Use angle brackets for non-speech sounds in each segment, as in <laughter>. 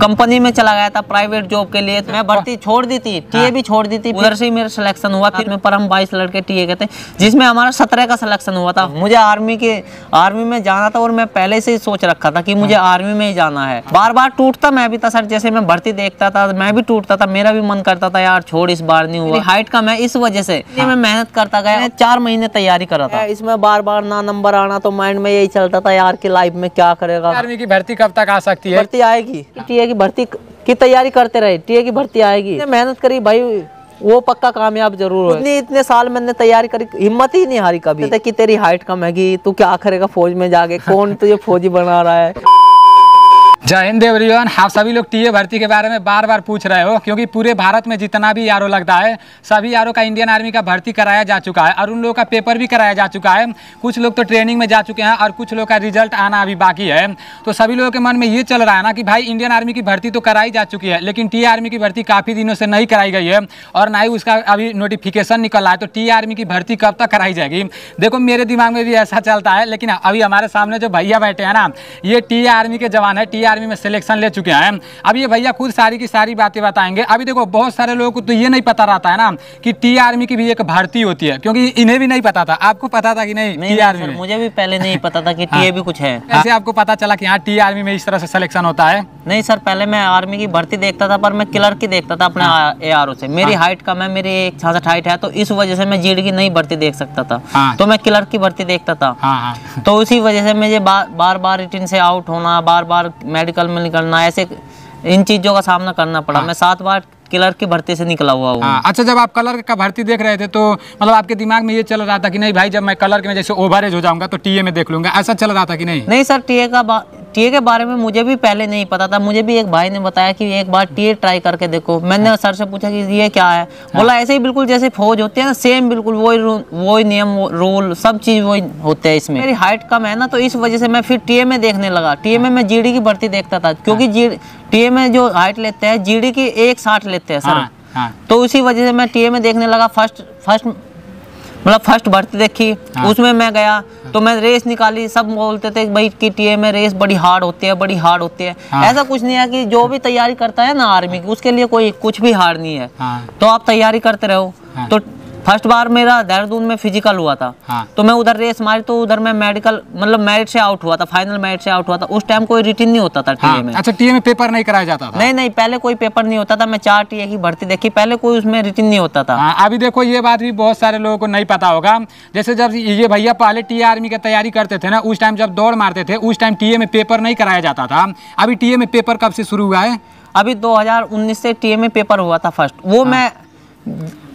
Company में चला गया था प्राइवेट जॉब के लिए तो मैं भर्ती छोड़ दी थी टीए भी छोड़ दी थी। उधर से ही मेरा सिलेक्शन हुआ फिर में पर हम बाईस लड़के टीए के थे जिसमें हमारा सत्रह का सिलेक्शन हुआ था। मुझे आर्मी के आर्मी में जाना था और मैं पहले से ही सोच रखा था कि मुझे आर्मी में ही जाना है। बार बार टूटता मैं भी था सर जैसे मैं भर्ती देखता था मैं भी टूटता था मेरा भी मन करता था यार छोड़ इस बार नहीं हुआ। हाइट का मैं इस वजह से मैं मेहनत करता गया चार महीने तैयारी करा था। इसमें बार बार ना नंबर आना तो माइंड में यही चलता था यार की लाइफ में क्या करेगा। आर्मी की भर्ती कब तक आ सकती है? भर्ती आएगी। टीए की भर्ती की तैयारी करते रहे टीए की भर्ती आएगी। मेहनत करी भाई। वो पक्का कामयाब ज़रूर हो इतने इतने साल मैंने तैयारी करी हिम्मत ही नहीं हारी कभी। कि तेरी हाइट कम है तू क्या करेगा फौज में जाके कौन तुझे फौजी बना रहा है? जय हिंद एवरीवन आप सभी लोग टीए भर्ती के बारे में बार बार पूछ रहे हो, क्योंकि पूरे भारत में जितना भी यारो लगता है, सभी यारों का इंडियन आर्मी का भर्ती कराया जा चुका है और उन लोगों का पेपर भी कराया जा चुका है। कुछ लोग तो ट्रेनिंग में जा चुके हैं और कुछ लोग का रिज़ल्ट आना अभी बाकी है। तो सभी लोगों के मन में ये चल रहा है ना कि भाई इंडियन आर्मी की भर्ती तो कराई जा चुकी है, लेकिन टी आर्मी की भर्ती काफ़ी दिनों से नहीं कराई गई है और ना ही उसका अभी नोटिफिकेशन निकल रहा है। तो टी आर्मी की भर्ती कब तक कराई जाएगी? देखो, मेरे दिमाग में भी ऐसा चलता है, लेकिन अभी हमारे सामने जो भैया बैठे हैं ना, ये टी आर्मी के जवान है। टी आर्मी में सिलेक्शन ले चुके हैं। अब ये भैया खुद सारी की सारी बातें बताएँगे। अभी देखो बहुत सारे लोगों को तो ये नहीं पता रहता है ना कि टी आर्मी की भी एक भर्ती होती है क्योंकि इन्हें भी नहीं पता था। आपको पता था कि नहीं नहीं टी आर्मी मुझे भी पहले नहीं <laughs> पता था कि टीए भी कुछ है। कैसे आपको पता चला कि हाँ टी आर्मी में इस तरह से सिलेक्शन होता है? नहीं सर पहले मैं आर्मी की भर्ती देखता था पर मैं क्लर्क की देखता था अपने ए आर से। मेरी हाइट कम है मेरी एक छियासठ हाइट है तो इस वजह से मैं जीडी की नहीं भर्ती देख सकता था। हाँ। तो मैं क्लर्क की भर्ती देखता था। हाँ हाँ। तो उसी वजह से मुझे बार बार बार रिटिन से आउट होना बार बार मेडिकल में निकलना ऐसे इन चीज़ों का सामना करना पड़ा हाँ। मैं सात बार क्लर्क की भर्ती से निकला हुआ हूँ हाँ अच्छा जब आप कलर का भर्ती देख रहे थे तो मतलब आपके दिमाग में ये चल रहा था कि नहीं भाई जब मैं कलर के में जैसे ओवर एज हो जाऊँगा तो टीए में देख लूँगा। ऐसा चल रहा था कि नहीं? नहीं सर टीए का टीए के बारे में मुझे भी पहले नहीं पता था। मुझे भी एक भाई ने बताया कि एक बार टीए ट्राई करके देखो। मैंने सर से पूछा कि ये क्या है? बोला ऐसे ही बिल्कुल जैसे फौज होती है ना सेम बिल्कुल वही वही नियम रूल सब चीज़ वही होते हैं इसमें। मेरी हाइट कम है ना तो इस वजह से मैं फिर टीए में देखने लगा। टीए में मैं जीडी की भर्ती देखता था क्योंकि टीए में जो हाइट लेते हैं जीडी की एक साठ लेते हैं सर हाँ हाँ तो उसी वजह से मैं टीए में देखने लगा फ़र्स्ट फ़र्स्ट मतलब फ़र्स्ट भर्ती देखी हाँ। उसमें मैं गया हाँ। तो मैं रेस निकाली सब बोलते थे भाई की टीए में रेस बड़ी हार्ड होती है बड़ी हार्ड होती है हाँ। ऐसा कुछ नहीं है कि जो भी तैयारी करता है ना आर्मी की उसके लिए कोई कुछ भी हार्ड नहीं है हाँ तो आप तैयारी करते रहो हाँ। तो फ़र्स्ट बार मेरा देहरादून में फ़िज़िकल हुआ था। हाँ। तो मैं उधर रेस मारी तो उधर मैं मेडिकल मतलब मेरिट से आउट हुआ था फाइनल मेरिट से आउट हुआ था। उस टाइम कोई रिटिन नहीं होता था टीए हाँ में। अच्छा टीए में पेपर नहीं कराया जाता था? नहीं नहीं पहले कोई पेपर नहीं होता था मैं चार टीए की भर्ती देखी पहले कोई उसमें रिटिन नहीं होता था। हाँ अभी देखो ये बात भी बहुत सारे लोगों को नहीं पता होगा। जैसे जब ये भैया पहले टीए आर्मी की तैयारी करते थे ना उस टाइम जब दौड़ मारते थे उस टाइम टीए में पेपर नहीं कराया जाता था। अभी टीए में पेपर कब से शुरू हुआ है? अभी 2019 से टीए में पेपर हुआ था फ़र्स्ट वो मैं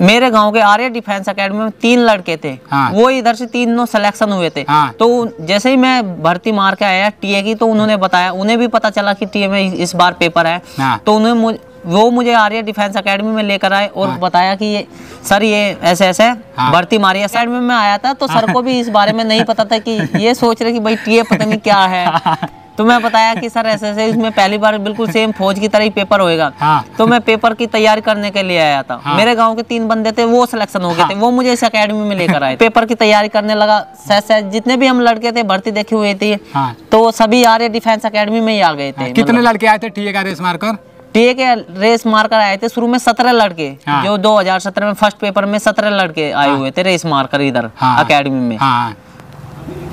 मेरे गाँव के आर्य डिफेंस एकेडमी में तीन लड़के थे हाँ। वो इधर से तीनों सिलेक्शन हुए थे हाँ। तो जैसे ही मैं भर्ती मार के आया टीए की तो उन्होंने बताया उन्हें भी पता चला कि टीए में इस बार पेपर है हाँ। तो उन्हें वो मुझे आर्य डिफेंस एकेडमी में लेकर आए और हाँ। बताया कि ये सर ये ऐसे ऐसे हाँ। भर्ती मारी है साइड में मैं आया था तो सर को भी इस बारे में नहीं पता था कि ये सोच रहे कि भाई टीए पता नहीं क्या है <laughs> तो मैं बताया कि सर ऐसे ऐसे इसमें पहली बार बिल्कुल सेम फौज की तरह ही पेपर होएगा। हाँ। तो मैं पेपर की तैयारी करने के लिए आया था। हाँ। मेरे गाँव के तीन बंदे थे वो सिलेक्शन हो गए हाँ। थे वो मुझे इस एकेडमी में लेकर आए। पेपर की तैयारी करने लगा। सहज सहज जितने भी हम लड़के थे भर्ती देखी हुई थी। हाँ। तो सभी आर्य डिफेंस अकेडमी में ही आ गए थे। कितने लड़के आए थे टीए का रेस मारकर टीए के रेस मारकर आए थे शुरू में सत्रह लड़के। हाँ। जो 2017 में फ़र्स्ट पेपर में सत्रह लड़के आए हुए थे रेस मारकर इधर हाँ। अकेडमी में। हाँ।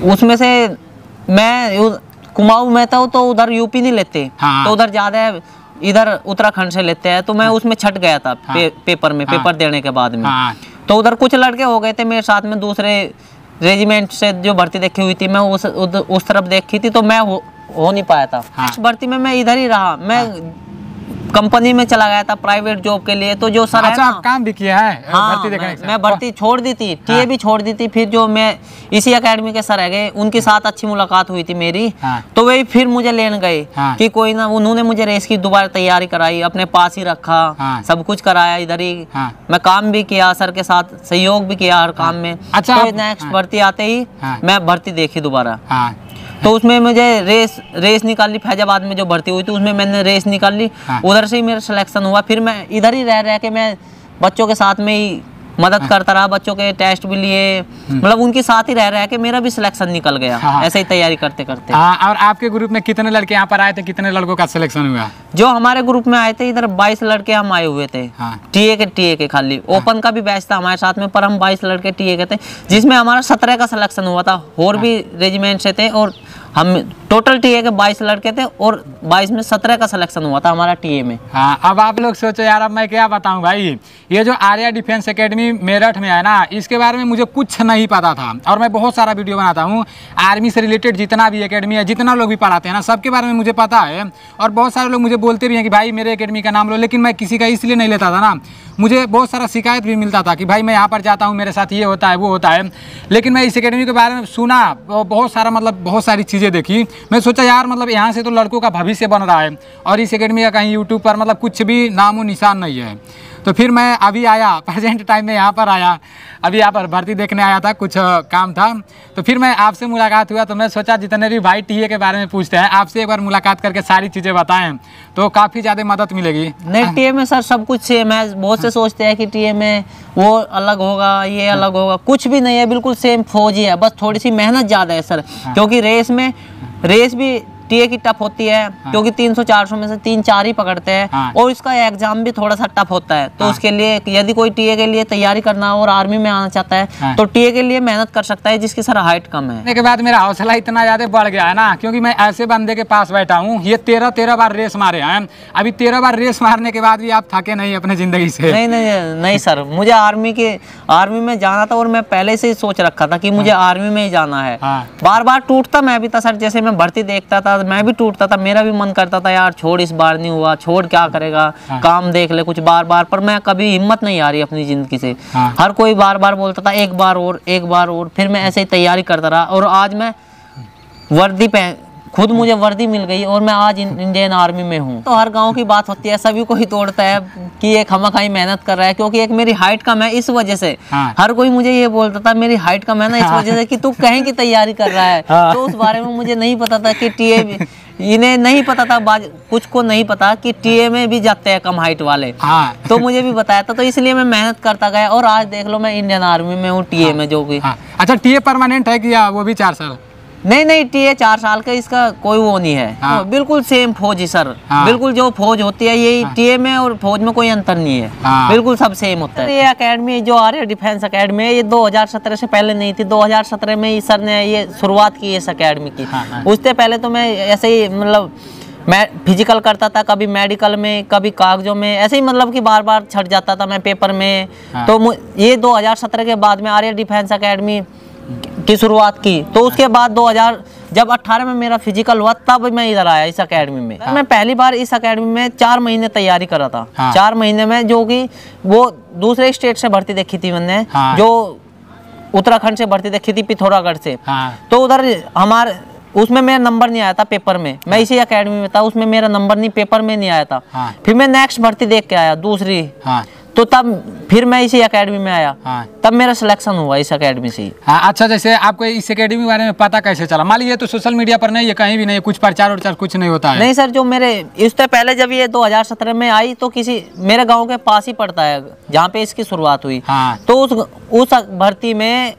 उसमें से मैं कुमाऊं में था तो उधर यूपी नहीं लेते। हाँ। तो उधर ज़्यादा इधर उत्तराखंड से लेते हैं तो मैं उसमें छट गया था पे, पेपर में पेपर देने के बाद में। हाँ। तो उधर कुछ लड़के हो गए थे मेरे साथ में दूसरे रेजिमेंट से जो भर्ती देखी हुई थी मैं उस उस तरफ़ देखी थी तो मैं हो, हो नहीं पाया था। हाँ। भर्ती में मैं इधर ही रहा मैं कंपनी में चला गया था प्राइवेट जॉब के लिए तो जो सर है अच्छा ना आप काम भी किया है हाँ भर्ती देखने मैं, मैं भर्ती छोड़ दी थी टीए हाँ। भी छोड़ दी थी फिर जो मैं इसी एकेडमी के सर है गए उनके साथ अच्छी मुलाकात हुई थी मेरी हाँ। तो वही फिर मुझे लेने गए हाँ। कि कोई ना उन्होंने मुझे रेस की दोबारा तैयारी कराई अपने पास ही रखा हाँ। सब कुछ कराया इधर ही हाँ। मैं काम भी किया सर के साथ सहयोग भी किया हर काम में अच्छा, तो नेक्स्ट हाँ। भर्ती आते ही हाँ। मैं भर्ती देखी दोबारा हाँ तो उसमें मुझे रेस रेस निकाल ली फैजाबाद में जो भर्ती हुई थी उसमें मैंने रेस निकाल। ली हाँ। उधर से ही मेरा सिलेक्शन हुआ। फिर मैं इधर ही रह रह के मैं बच्चों के साथ में ही मदद करता रहा बच्चों के टेस्ट भी लिए। मतलब उनके साथ ही रह रहा है कि मेरा भी सिलेक्शन निकल गया। हाँ। ऐसे ही तैयारी करते करते हाँ और आपके ग्रुप में कितने लड़के यहाँ पर आए थे? कितने लड़कों का सिलेक्शन हुआ? जो हमारे ग्रुप में आए थे इधर 22 लड़के हम आए हुए थे। हाँ। टीए के टीए के खाली। ओपन का भी बैच था हमारे साथ में पर हम 22 लड़के टीए के थे जिसमें हमारा 17 का सिलेक्शन हुआ था। और भी रेजिमेंट से थे और हम टोटल टीए के 22 लड़के थे और 22 में 17 का सिलेक्शन हुआ था हमारा टीए में। हाँ अब आप लोग सोचो यार, अब मैं क्या बताऊँ भाई? ये जो आर्या डिफेंस एकेडमी मेरठ में है ना, इसके बारे में मुझे कुछ नहीं पता था। और मैं बहुत सारा वीडियो बनाता हूँ। आर्मी से रिलेटेड जितना भी एकेडमी है, जितना लोग भी पढ़ाते हैं ना, सबके बारे में मुझे पता है। और बहुत सारे लोग मुझे बोलते भी हैं कि भाई, मेरे अकेडमी का नाम लो, लेकिन मैं किसी का इसलिए नहीं लेता था ना। मुझे बहुत सारा शिकायत भी मिलता था कि भाई मैं यहाँ पर जाता हूँ, मेरे साथ ये होता है, वो होता है। लेकिन मैं इस अकेडमी के बारे में सुना बहुत सारा मतलब बहुत सारी चीज़ें देखी। मैं सोचा, यार मतलब यहाँ से तो लड़कों का भविष्य बन रहा है, और इस अकेडमी का कहीं यूट्यूब पर मतलब कुछ भी नामो निशान नहीं है। तो फिर मैं अभी आया प्रेजेंट टाइम में यहाँ पर आया। अभी यहाँ पर भर्ती देखने आया था कुछ काम था। तो फिर मैं आपसे मुलाकात हुआ तो मैं सोचा जितने भी भाई टीए के बारे में पूछते हैं आपसे एक बार मुलाकात करके सारी चीज़ें बताएँ तो काफ़ी ज़्यादा मदद मिलेगी। नहीं टीए में सर सब कुछ सेम है। बहुत से सोचते हैं कि टीए में वो अलग होगा ये अलग होगा। कुछ भी नहीं है बिल्कुल सेम फौज ही। है बस थोड़ी सी मेहनत ज़्यादा है सर। क्योंकि रेस में रेस भी टीए की टफ होती है हाँ। क्योंकि 300 400 में से तीन चार ही पकड़ते हैं हाँ। और इसका एग्ज़ाम भी थोड़ा सा टफ होता है तो हाँ। उसके लिए यदि कोई टीए के लिए तैयारी करना हो और आर्मी में आना चाहता है हाँ। है तो टीए के लिए मेहनत कर सकता है जिसकी सर हाइट कम है के बाद मेरा हौसला इतना ज़्यादा बढ़ गया है ना क्योंकि मैं ऐसे बंदे के पास बैठा हूँ ये तेरह तेरह बार रेस मारे हैं अभी तेरह बार रेस मारने के बाद भी आप थके नहीं अपने ज़िंदगी से नहीं नहीं नहीं सर मुझे आर्मी के आर्मी में जाना था और मैं पहले से ही सोच रखा था कि मुझे आर्मी में ही जाना है हाँ। बार बार टूटता मैं भी था सर जैसे मैं भर्ती देखता था मैं भी टूटता था मेरा भी मन करता था यार छोड़ इस बार नहीं हुआ छोड़ क्या करेगा हाँ। काम देख ले कुछ बार बार पर मैं कभी हिम्मत नहीं आ रही अपनी ज़िंदगी से हाँ। हर कोई बार बार बोलता था एक बार और एक बार और फिर मैं ऐसे ही तैयारी करता रहा और आज मैं वर्दी पहन खुद मुझे वर्दी मिल गई और मैं आज इंडियन आर्मी में हूँ। तो हर गाँव की बात होती है सभी को ही तोड़ता है कि एक हम खाई मेहनत कर रहा है क्योंकि एक मेरी हाइट कम है इस वजह से हाँ। हर कोई मुझे ये बोलता था मेरी हाइट कम है ना इस वजह से कि तू कहीं की तैयारी कर रहा है। हाँ। तो उस बारे में मुझे नहीं पता था कि टीए इन्हें नहीं पता था बाज कुछ को नहीं पता कि टीए में भी जाते हैं कम हाइट वाले। हाँ। तो मुझे भी बताया था तो इसलिए मैं मेहनत करता गया और आज देख लो मैं इंडियन आर्मी में हूँ टीए में जो भी। हाँ। अच्छा टीए परमानेंट है कि या वो भी चार साल? नहीं नहीं टीए चार साल का इसका कोई वो नहीं है हाँ। तो बिल्कुल सेम फौज ही सर हाँ। बिल्कुल जो फौज होती है यही टीए में और फौज में कोई अंतर नहीं है हाँ। बिल्कुल सब सेम होता है ये एकेडमी जो डिफेंस एकेडमी है ये 2017 से पहले नहीं थी 2017 में ही सर ने ये शुरुआत की इस अकेडमी की हाँ, हाँ। उससे पहले तो मैं ऐसे ही मतलब मैं फ़िज़िकल करता था कभी मेडिकल में कभी कागजों में ऐसे ही मतलब कि बार बार छट जाता था मैं पेपर में हाँ। तो ये 2017 के बाद में आर्य डिफेंस एकेडमी की शुरुआत की। तो उसके बाद 2000 जब 18 में मेरा फ़िज़िकल हुआ तब मैं इधर आया इस एकेडमी में। हाँ। मैं पहली बार इस एकेडमी में चार महीने तैयारी करा था। हाँ। चार महीने में जो कि वो दूसरे स्टेट से भर्ती देखी थी मैंने हाँ। जो उत्तराखंड से भर्ती देखी थी पिथौरागढ़ से। हाँ। तो उधर हमारे उसमें मेरा नंबर नहीं आया था पेपर में। मैं इसी अकेडमी में था उसमें मेरा नंबर नहीं पेपर में नहीं आया था। हाँ। फिर मैं नेक्स्ट भर्ती देख के आया दूसरी। हाँ। तो तब फिर मैं इसी एकेडमी में आया। हाँ। तब मेरा सिलेक्शन हुआ इस एकेडमी से। हाँ अच्छा जैसे आपको इस एकेडमी के बारे में पता कैसे चला? मान लीजिए तो सोशल मीडिया पर नहीं है कहीं भी नहीं कुछ प्रचार उचार कुछ नहीं होता है। नहीं सर जो मेरे इससे पहले जब ये 2017 में आई तो किसी मेरे गाँव के पास ही पड़ता है जहाँ पे इसकी शुरुआत हुई। हाँ। तो उस उस भर्ती में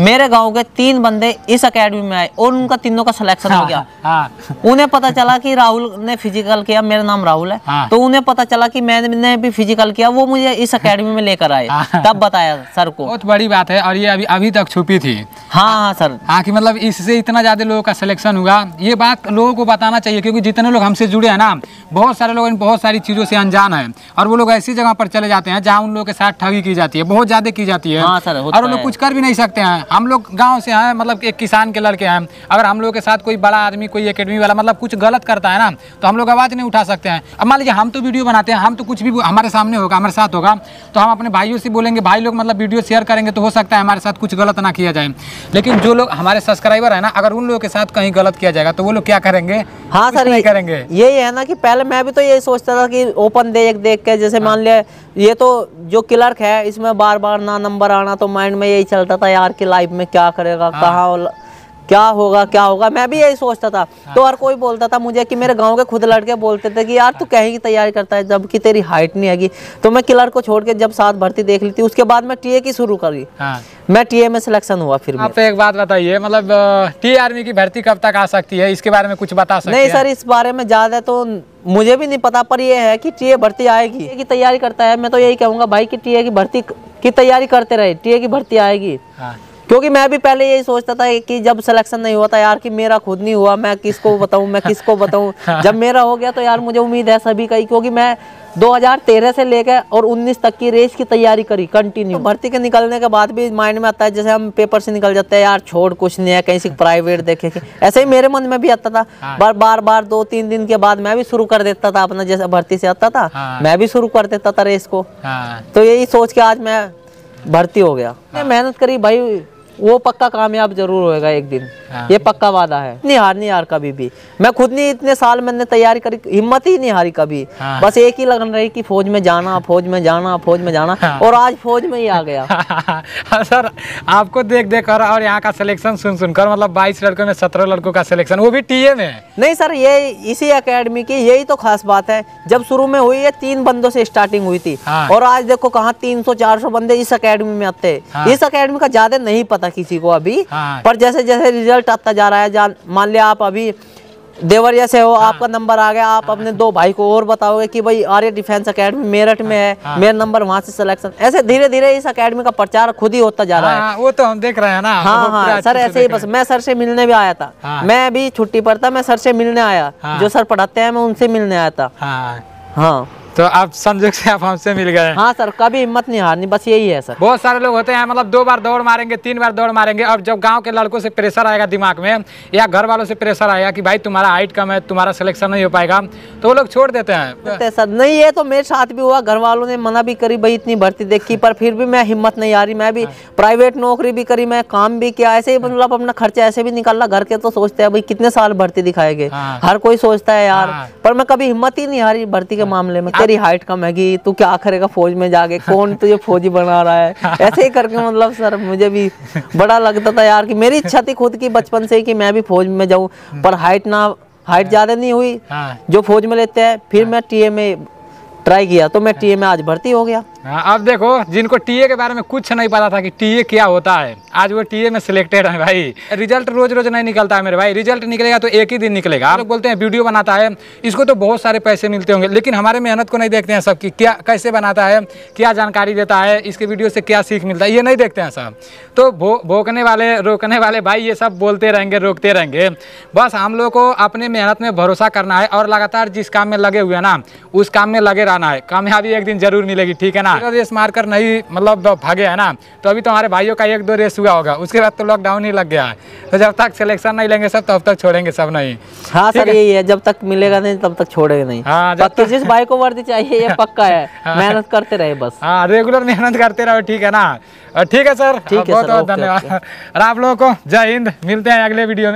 मेरे गाँव के तीन बंदे इस एकेडमी में आए और उनका तीनों का सिलेक्शन हो गया। हाँ। उन्हें पता चला कि राहुल ने फ़िज़िकल किया मेरा नाम राहुल है। हाँ। तो उन्हें पता चला कि मैंने भी फ़िज़िकल किया वो मुझे इस एकेडमी में लेकर आए। हाँ। तब बताया सर को। बहुत बड़ी बात है और ये अभी अभी तक छुपी थी। हाँ हाँ सर। हाँ कि मतलब इससे इतना ज़्यादा लोगों का सिलेक्शन हुआ। ये बात लोगों को बताना चाहिए क्योंकि जितने लोग हमसे जुड़े हैं ना बहुत सारे लोग इन बहुत सारी चीज़ों से अनजान है। और वो लोग ऐसी जगह पर चले जाते हैं जहाँ उन लोगों के साथ ठगी की जाती है बहुत ज़्यादा की जाती है। हाँ और वो लोग कुछ कर भी नहीं सकते हैं। हम लोग गाँव से हैं मतलब एक किसान के लड़के हैं। अगर हम लोग के साथ कोई बड़ा आदमी कोई एकेडमी वाला मतलब कुछ गलत करता है ना तो हम लोग आवाज़ नहीं उठा सकते हैं। अब मान लीजिए हम तो वीडियो बनाते हैं हम तो कुछ भी हमारे सामने होगा हमारे साथ होगा तो हम अपने भाइयों से बोलेंगे भाई लोग मतलब वीडियो शेयर करेंगे तो हो सकता है हमारे साथ कुछ गलत ना किया जाए। लेकिन जो लोग हमारे सब्सक्राइबर है ना अगर उन लोगों के साथ कहीं गलत किया जाएगा तो वो लोग क्या करेंगे? हाँ सर नहीं करेंगे। यही है ना कि पहले मैं भी तो यही सोचता था कि ओपन देख देख के जैसे मान लिया ये तो जो क्लर्क है इसमें बार बार ना नंबर आना तो माइंड में यही चलता था यार कि लाइफ में क्या करेगा कहाँ क्या होगा क्या होगा? मैं भी यही सोचता था। तो हर कोई बोलता था मुझे कि मेरे गाँव के खुद लड़के बोलते थे कि यार तू कहीं की तैयारी करता है जबकि तेरी हाइट नहीं हैगी। तो मैं किलर को छोड़ के जब साथ भर्ती देख ली थी उसके बाद मैं टीए की शुरू करी। हाँ। मैं टीए में सिलेक्शन हुआ फिर आप एक बात बताइए मतलब टी आर्मी की भर्ती कब तक आ सकती है? इसके बारे में कुछ बता सकते नहीं सर इस बारे में ज़्यादा तो मुझे भी नहीं पता पर ये है कि टीए भर्ती आएगी। की तैयारी करता है मैं तो यही कहूँगा भाई कि टीए की भर्ती की तैयारी करते रहे टीए की भर्ती आएगी। हाँ। क्योंकि मैं भी पहले यही सोचता था कि जब सिलेक्शन नहीं हुआ था यार कि मेरा खुद नहीं हुआ मैं किसको बताऊँ मैं किसको बताऊँ? <laughs> जब मेरा हो गया तो यार मुझे उम्मीद है सभी का ही क्योंकि मैं 2013 से लेकर और 19 तक की रेस की तैयारी करी कंटिन्यू भर्ती के निकलने के बाद भी माइंड में आता है जैसे हम पेपर से निकल जाते हैं यार छोड़ कुछ नहीं है कहीं से प्राइवेट देखे <laughs> ऐसे ही मेरे मन में भी आता था। बार बार बार दो तीन दिन के बाद मैं भी शुरू कर देता था अपना जैसे भर्ती से आता था। हाँ। मैं भी शुरू कर देता था रेस को। हाँ। तो यही सोच के आज मैं भर्ती हो गया। मैं मेहनत करी भाई वो पक्का कामयाब ज़रूर होएगा एक दिन हाँ। ये पक्का वादा है नहीं हार नहीं यार कभी भी मैं खुद नहीं इतने साल मैंने तैयारी करी हिम्मत ही नहीं हारी कभी हाँ। बस एक ही लगन रही कि फौज में जाना फौज में जाना फौज में जाना हाँ। और आज फौज में ही आ गया <laughs> हाँ, सर आपको देख देख कर और यहाँ का सिलेक्शन सुन सुनकर मतलब 22 लड़कों में 17 लड़कों का सिलेक्शन वो भी टीए में नहीं सर ये इसी अकेडमी की यही तो खास बात है जब शुरू में हुई है तीन बंदों से स्टार्टिंग हुई थी। और आज देखो कहाँ 300 400 बंदे इस अकेडमी में आते हाँ। इस अकेडमी का ज़्यादा नहीं पता किसी को अभी हाँ। पर जैसे जैसे रिज़ल्ट आता जा रहा है जान मान लिया आप अभी देवरिया से हो हाँ। आपका नंबर आ गया आप हाँ। अपने दो भाई को और बताओगे कि भाई आर्य डिफेंस एकेडमी मेरठ में है हाँ। मेरा नंबर वहाँ से सिलेक्शन ऐसे धीरे धीरे इस अकेडमी का प्रचार खुद ही होता जा रहा है हाँ वो तो हम देख रहे हैं ना हाँ हाँ सर ऐसे ही बस मैं सर से मिलने भी आया था हाँ। मैं अभी छुट्टी पर था मैं सर से मिलने आया हाँ। जो सर पढ़ाते हैं मैं उनसे मिलने आया था हैं। हाँ हाँ तो आप संजोग से आप हमसे मिल गए। हाँ सर कभी हिम्मत नहीं हारनी बस यही है सर। बहुत सारे लोग होते हैं मतलब दो बार दौड़ मारेंगे तीन बार दौड़ मारेंगे अब जब गाँव के लड़कों से प्रेशर आएगा दिमाग में या घर वालों से प्रेशर आएगा कि भाई तुम्हारा हाइट कम है तुम्हारा सिलेक्शन नहीं हो पाएगा तो वो लोग छोड़ देते हैं। सर नहीं ये तो मेरे साथ भी हुआ घर वालों ने मना भी करी भाई इतनी भर्ती देखी पर फिर भी मैं हिम्मत नहीं आ रही मैं भी प्राइवेट नौकरी भी करी मैं काम भी किया ऐसे ही मतलब अपना खर्चा ऐसे भी निकाला घर के तो सोचते हैं भाई कितने साल भर्ती दिखाएँगे। हाँ। हर कोई सोचता है यार हाँ। पर मैं कभी हिम्मत ही नहीं हारी भर्ती के मामले में। तेरी हाइट कम हैगी तू क्या करेगा फौज में जाके? कौन तुझे फौजी बना रहा है? ऐसे ही करके मतलब सर मुझे भी बड़ा लगता था यार कि मेरी इच्छा थी खुद की बचपन से की मैं भी फौज में जाऊँ पर हाइट ना हाइट ज़्यादा नहीं हुई। हाँ। जो फौज में लेते हैं फिर मैं टीए में ट्राई किया तो मैं टीए में आज भर्ती हो गया। हाँ अब देखो, जिनको टीए के बारे में कुछ नहीं पता था कि टीए क्या होता है, आज वो टीए में सिलेक्टेड है भाई। रिज़ल्ट रोज रोज नहीं निकलता है मेरे भाई। रिज़ल्ट निकलेगा तो एक ही दिन निकलेगा। आप लोग बोलते हैं वीडियो बनाता है, इसको तो बहुत सारे पैसे मिलते होंगे, लेकिन हमारे मेहनत को नहीं देखते हैं सब कि क्या, कैसे बनाता है, क्या जानकारी देता है, इसके वीडियो से क्या सीख मिलता है, ये नहीं देखते हैं सब। तो भो, भोकने वाले, रोकने वाले भाई ये सब बोलते रहेंगे, रोकते रहेंगे। बस हम लोग को अपने मेहनत में भरोसा करना है और लगातार जिस काम में लगे हुए हैं ना, उस काम में लगे रहना है। कामयाबी एक दिन ज़रूर मिलेगी, ठीक है ना? अगर रेस मार कर नहीं मतलब भागे है ना तो अभी तो हमारे भाइयों का एक दो रेस हुआ होगा। उसके बाद तो लॉकडाउन ही लग गया। है तो जब तक सिलेक्शन नहीं लेंगे सब तब तक छोड़ेंगे सब नहीं। हाँ सर यही है जब तक मिलेगा नहीं तब तक छोड़ेगा नहीं। हाँ, जिस भाई को वर्दी चाहिए ये <laughs> पक्का है। मेहनत करते रहे बस। हाँ रेगुलर मेहनत करते रहो ठीक है ना? ठीक है सर। ठीक है बहुत बहुत धन्यवाद। और आप लोगों को जय हिंद मिलते हैं अगले वीडियो में।